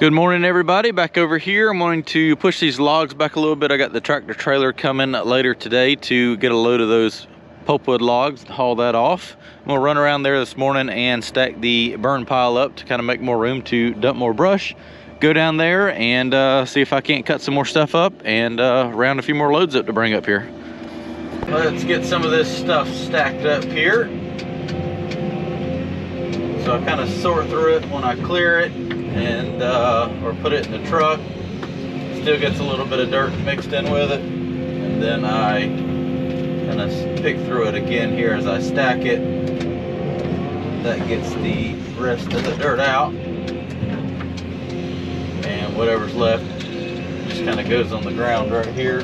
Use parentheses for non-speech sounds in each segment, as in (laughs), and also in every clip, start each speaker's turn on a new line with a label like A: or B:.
A: Good morning everybody, back over here. I'm wanting to push these logs back a little bit. I got the tractor trailer coming later today to get a load of those pulpwood logs, haul that off. I'm gonna run around there this morning and stack the burn pile up to kind of make more room to dump more brush. Go down there and uh, see if I can't cut some more stuff up and uh, round a few more loads up to bring up here. Let's get some of this stuff stacked up here. So I kind of sort through it when I clear it and uh, or put it in the truck. Still gets a little bit of dirt mixed in with it. And then I kind of pick through it again here as I stack it. That gets the rest of the dirt out. And whatever's left just kind of goes on the ground right here.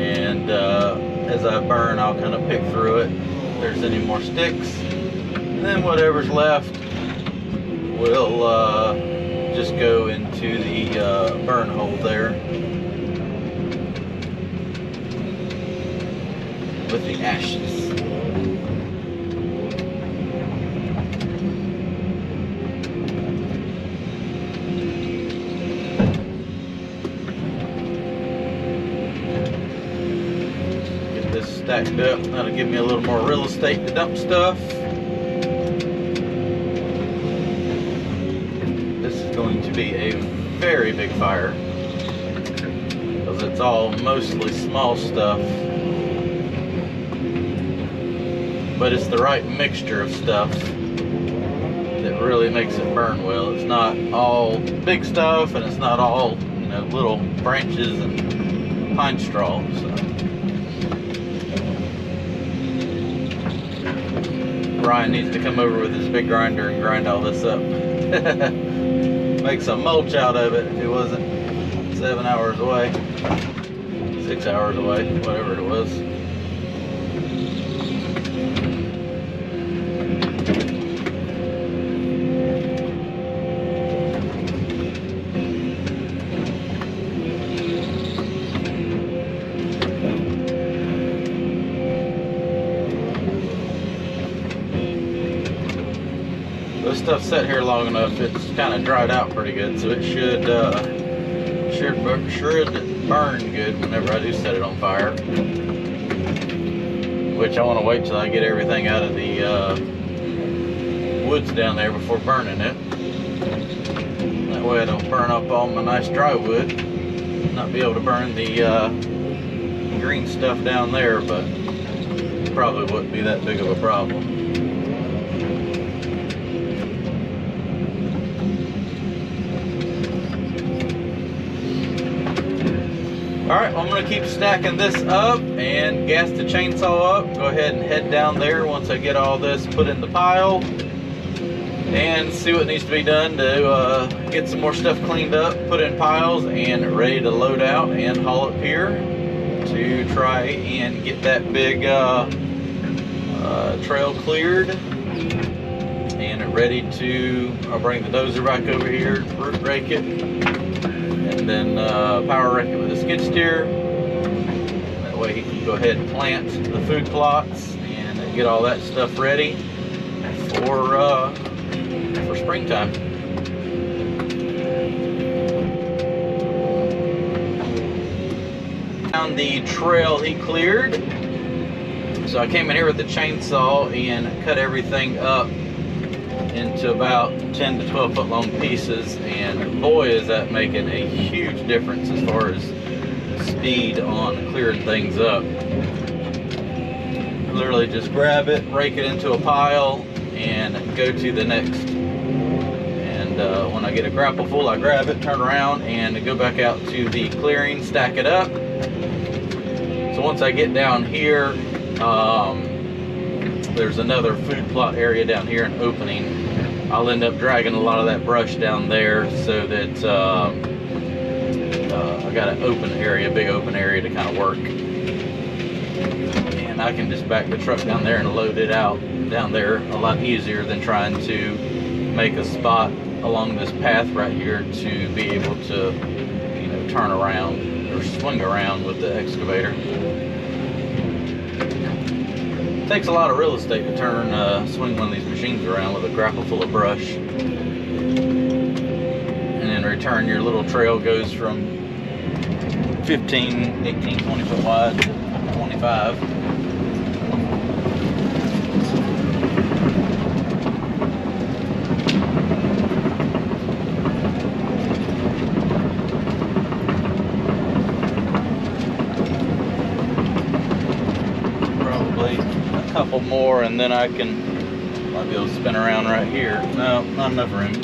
A: And uh, as I burn, I'll kind of pick through it. If there's any more sticks, and then whatever's left will uh, just go into the uh, burn hole there with the ashes. Get this stacked up. That'll give me a little more real estate to dump stuff. Be a very big fire. Because it's all mostly small stuff. But it's the right mixture of stuff that really makes it burn well. It's not all big stuff and it's not all you know little branches and pine straw so. Ryan needs to come over with his big grinder and grind all this up (laughs) make some mulch out of it if it wasn't seven hours away, six hours away, whatever it was. Stuff sat here long enough, it's kind of dried out pretty good, so it should uh, should should burn good whenever I do set it on fire. Which I want to wait till I get everything out of the uh, woods down there before burning it. That way I don't burn up all my nice dry wood. Not be able to burn the uh, green stuff down there, but probably wouldn't be that big of a problem. All right, I'm gonna keep stacking this up and gas the chainsaw up. Go ahead and head down there once I get all this put in the pile and see what needs to be done to uh, get some more stuff cleaned up, put in piles and ready to load out and haul up here to try and get that big uh, uh, trail cleared and ready to, I'll bring the dozer back over here, root rake it, and then uh, power rake it with a skid steer. That way he can go ahead and plant the food plots and get all that stuff ready for uh, for springtime. Down the trail he cleared. So I came in here with the chainsaw and cut everything up into about 10 to 12 foot long pieces and boy is that making a huge difference as far as speed on clearing things up. Literally just grab it rake it into a pile and go to the next. And uh, when I get a grapple full I grab it turn around and go back out to the clearing stack it up. So once I get down here um, there's another food plot area down here, an opening. I'll end up dragging a lot of that brush down there so that um, uh, I got an open area, a big open area to kind of work. And I can just back the truck down there and load it out down there a lot easier than trying to make a spot along this path right here to be able to, you know, turn around or swing around with the excavator takes a lot of real estate to turn, uh, swing one of these machines around with a grapple full of brush. And in return, your little trail goes from 15, 18, 20 foot wide to 25. Probably a couple and then I can might be able to spin around right here. No, not enough room.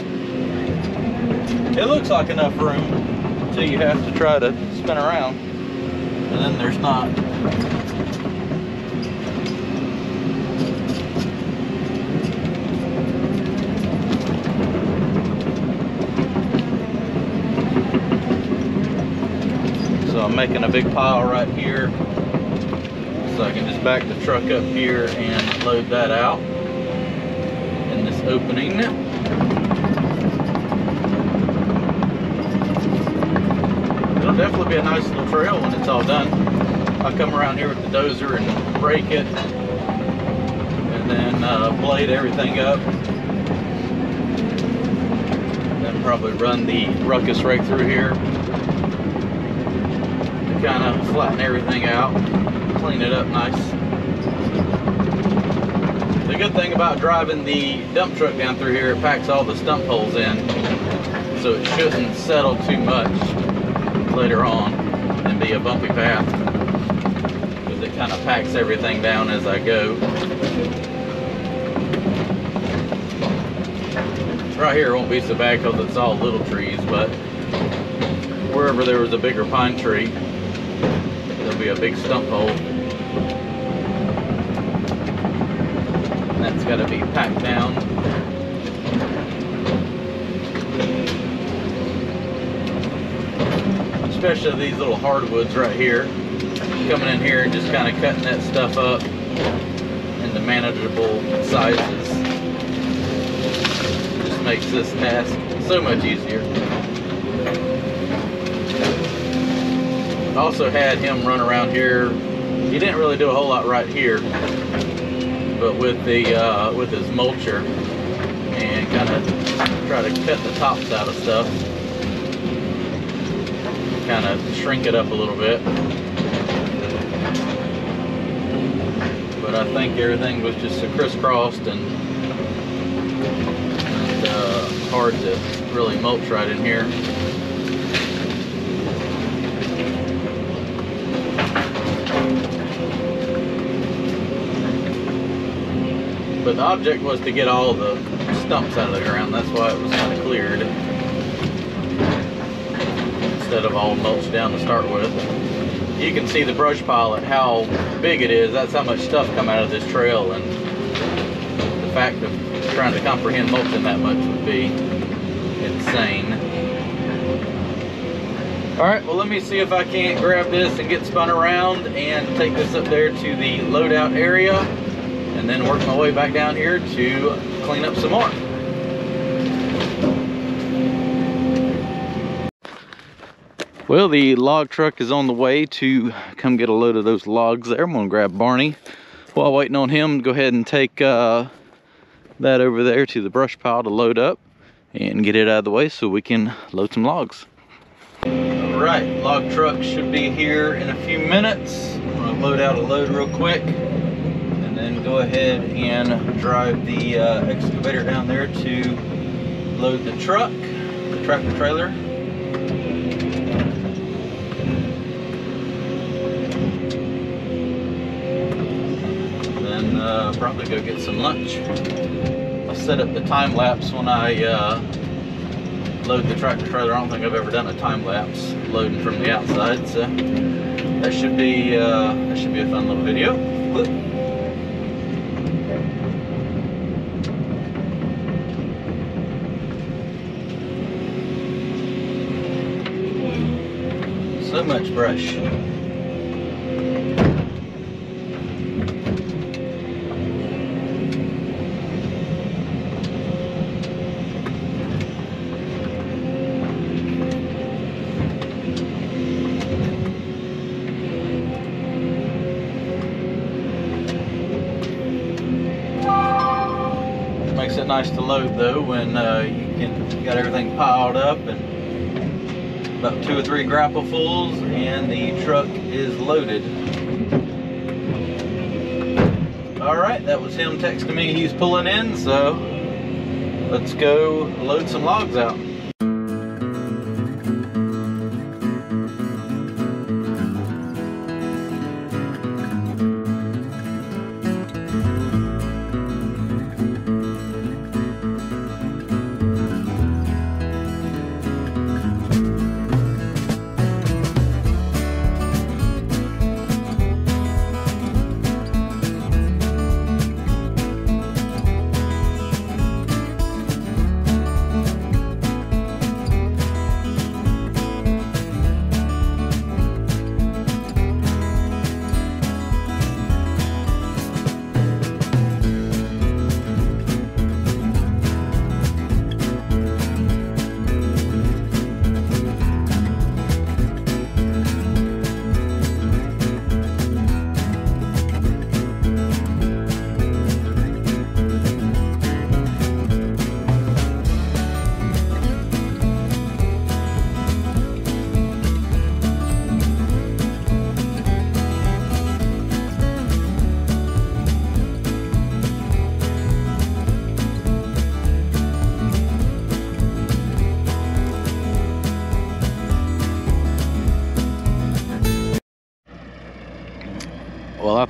A: It looks like enough room until you have to try to spin around. And then there's not. So I'm making a big pile right here. So I can just back the truck up here and load that out in this opening. It'll definitely be a nice little trail when it's all done. I'll come around here with the dozer and break it and then uh, blade everything up. Then probably run the ruckus right through here kind of flatten everything out, clean it up nice. The good thing about driving the dump truck down through here, it packs all the stump holes in, so it shouldn't settle too much later on and be a bumpy path because it kind of packs everything down as I go. Right here won't be so bad because it's all little trees, but wherever there was a bigger pine tree, there'll be a big stump hole. That's got to be packed down. especially these little hardwoods right here. Coming in here and just kind of cutting that stuff up into manageable sizes. Just makes this task so much easier. I also had him run around here. He didn't really do a whole lot right here, but with the uh, with his mulcher and kind of try to cut the tops out of stuff kind of shrink it up a little bit. But I think everything was just so crisscrossed and, and uh, hard to really mulch right in here. The object was to get all the stumps out of the ground. That's why it was kind of cleared instead of all mulched down to start with. You can see the brush pile at how big it is. That's how much stuff come out of this trail and the fact of trying to comprehend mulching that much would be insane. All right, well, let me see if I can't grab this and get spun around and take this up there to the loadout area and then work my way back down here to clean up some more. Well, the log truck is on the way to come get a load of those logs there. I'm gonna grab Barney while waiting on him go ahead and take uh, that over there to the brush pile to load up and get it out of the way so we can load some logs. All right, log truck should be here in a few minutes. I'm gonna load out a load real quick and go ahead and drive the uh, excavator down there to load the truck, the tractor trailer. Then uh, probably go get some lunch. I'll set up the time lapse when I uh, load the tractor trailer. I don't think I've ever done a time lapse loading from the outside, so that should be uh, that should be a fun little video. much brush. Makes it nice to load though when uh, you, can, you got everything piled up and about two or three grapplefuls and the truck is loaded. All right, that was him texting me he's pulling in, so let's go load some logs out.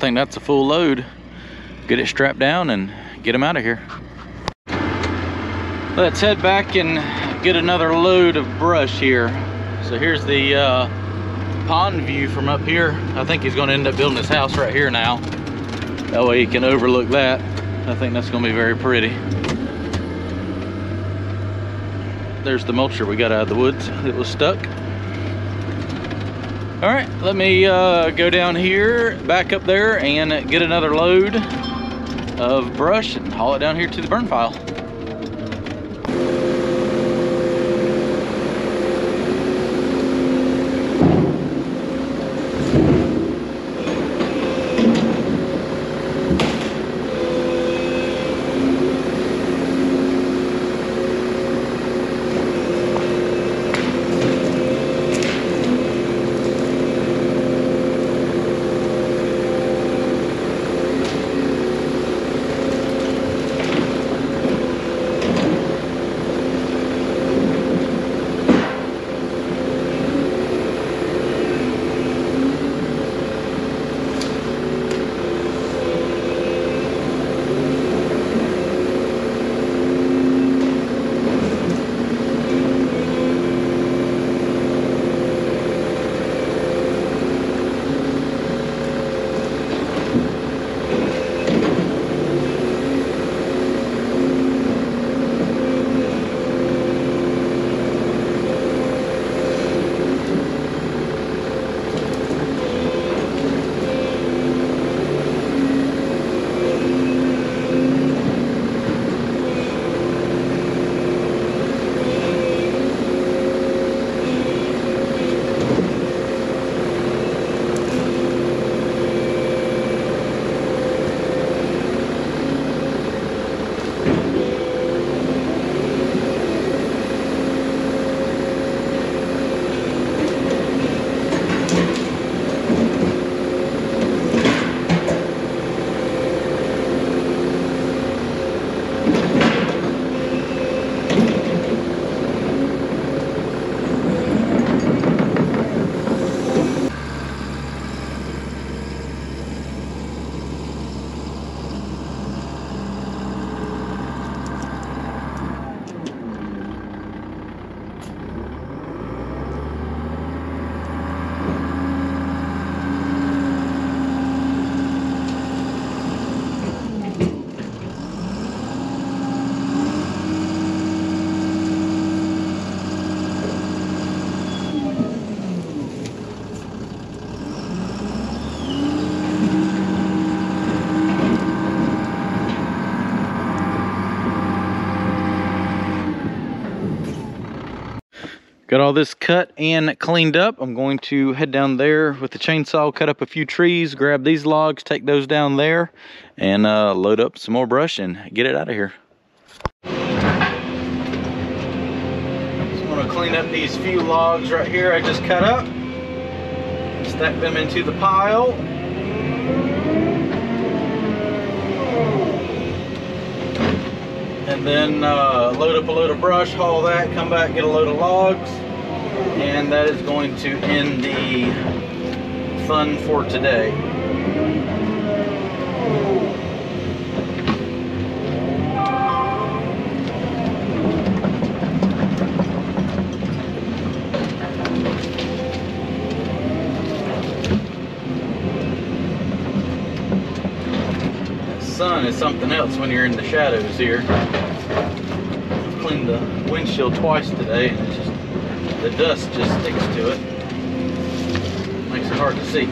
A: Think that's a full load. Get it strapped down and get them out of here. Let's head back and get another load of brush here. So here's the uh, pond view from up here. I think he's gonna end up building his house right here now. That way he can overlook that. I think that's gonna be very pretty. There's the mulcher we got out of the woods that was stuck. All right, let me uh, go down here, back up there, and get another load of brush and haul it down here to the burn pile. Got all this cut and cleaned up. I'm going to head down there with the chainsaw, cut up a few trees, grab these logs, take those down there, and uh, load up some more brush and get it out of here. Just want to clean up these few logs right here I just cut up. Stack them into the pile. and then uh, load up a load of brush, haul that, come back, get a load of logs, and that is going to end the fun for today. sun is something else when you're in the shadows here. I've cleaned the windshield twice today the dust just sticks to it. Makes it hard to see.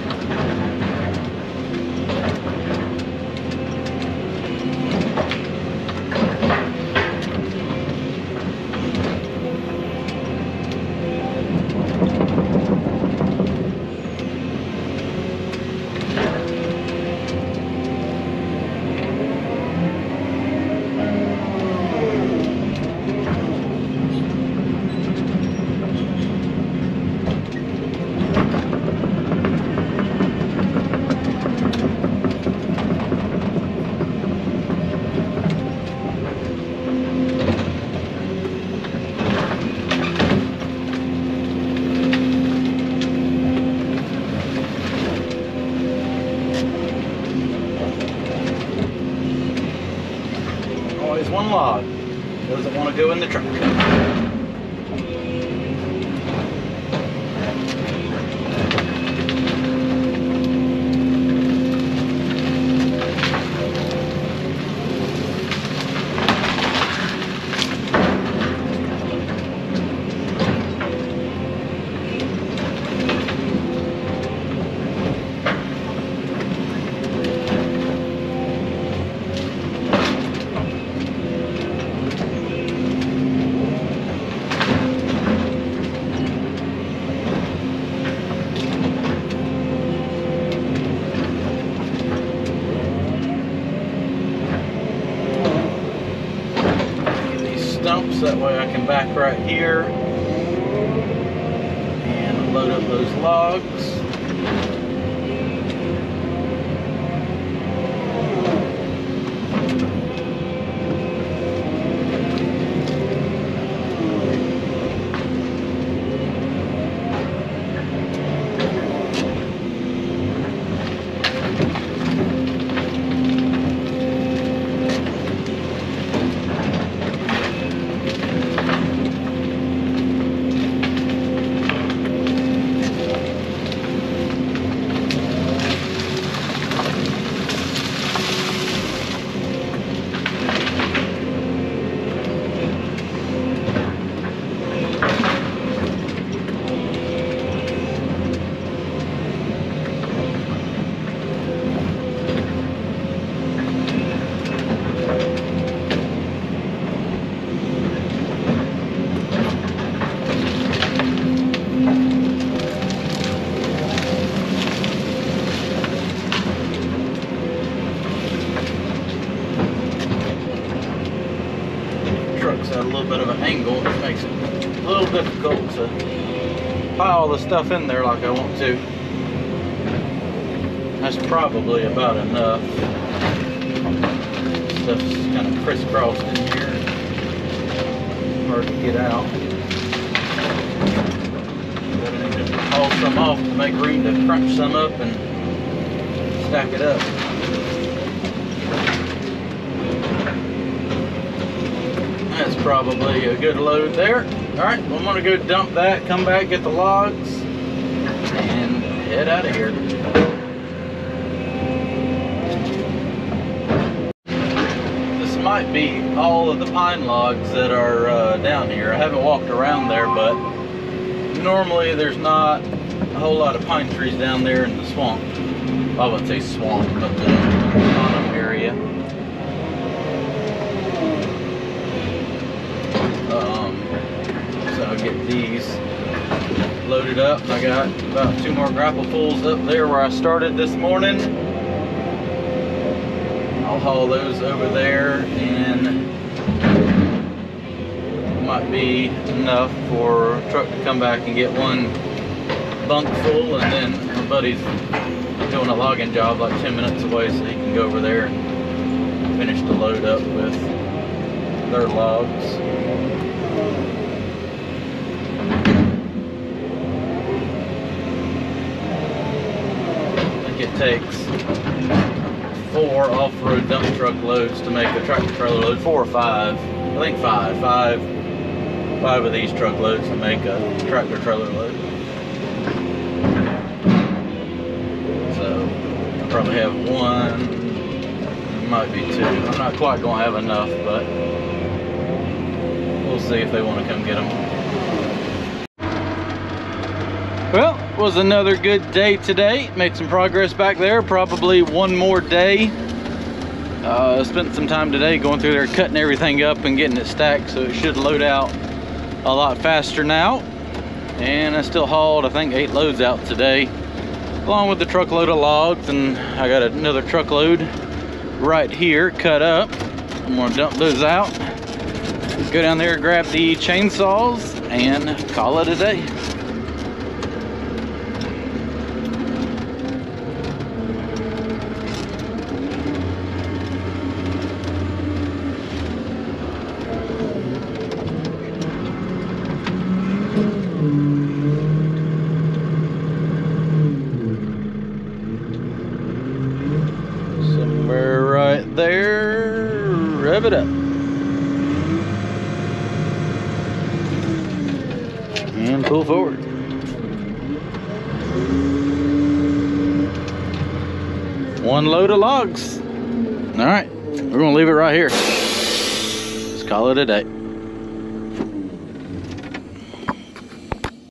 A: Always one log. Doesn't want to go in the truck. Get these stumps, back right here and load up those logs. Truck's at a little bit of an angle, makes it a little difficult to pile the stuff in there like I want to. That's probably about enough. Stuff's kind of crisscrossed in here. Hard to get out. Gonna need to haul some off to make room to crunch some up and stack it up. That's probably a good load there. All right, I'm gonna go dump that, come back, get the logs, and head out of here. This might be all of the pine logs that are uh, down here. I haven't walked around there, but normally there's not a whole lot of pine trees down there in the swamp. I wouldn't say swamp, but the bottom area. Um, so I'll get these loaded up. I got about two more grapple pulls up there where I started this morning. I'll haul those over there and might be enough for a truck to come back and get one bunk full and then my buddy's doing a logging job like 10 minutes away so he can go over there and finish the load up with their logs. It takes four off-road dump truck loads to make a tractor trailer load, four or five. I think five, five, five of these truck loads to make a tractor trailer load. So I probably have one, might be two. I'm not quite gonna have enough, but we'll see if they want to come get them. Well, was another good day today. Made some progress back there. Probably one more day. Uh, spent some time today going through there, cutting everything up and getting it stacked, so it should load out a lot faster now. And I still hauled, I think, eight loads out today, along with the truckload of logs. And I got another truckload right here cut up. I'm gonna dump those out. Go down there, grab the chainsaws, and call it a day. Somewhere right there. Rev it up. And pull forward. Of logs. All right, we're gonna leave it right here. Let's call it a day.